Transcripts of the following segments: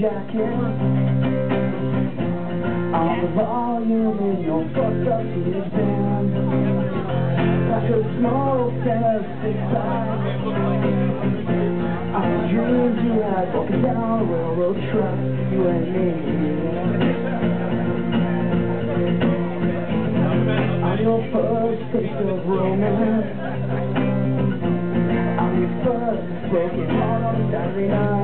jacket. All the volume in your fucked up sleep band Like a small fantastic side the dreams you had walking down a railroad track You and me. On your first taste of romance. On your first broken heart on Saturday night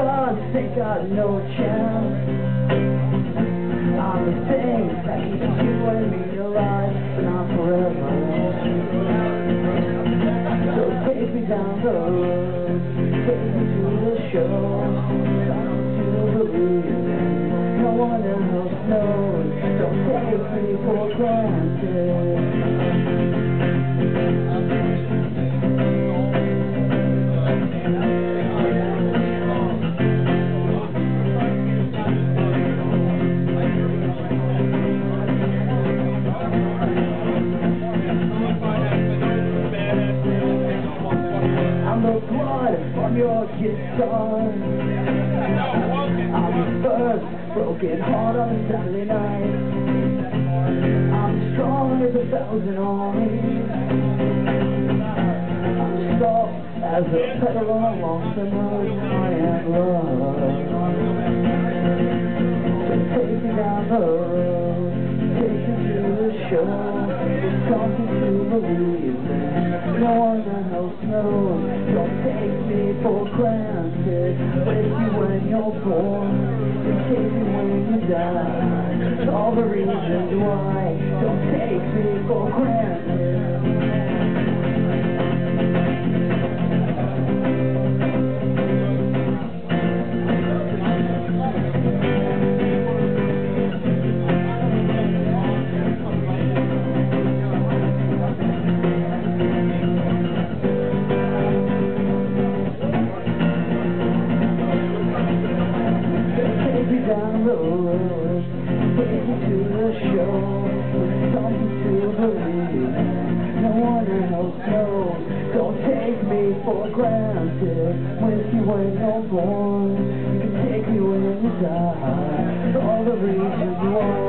Us ain't got no chance. On the things that keep you and me alive not forever So take me down the road Take me to the show Come to believe in No one else knows Don't take me for granted the blood from your guitar. I'm the first broken heart on a Saturday night. I'm strong as a thousand armies. I'm soft as a petal along the road. I am love. So take me down the road, take me to the show. Something to believe in. No one else knows. Don't take me for granted. With you when you're born, and take me when you die. All the reasons why. Don't take me for granted. Down the road, me to the show, something to believe. No one else knows. Don't take me for granted. With you when you're born, you can take me when you die. All the reasons why.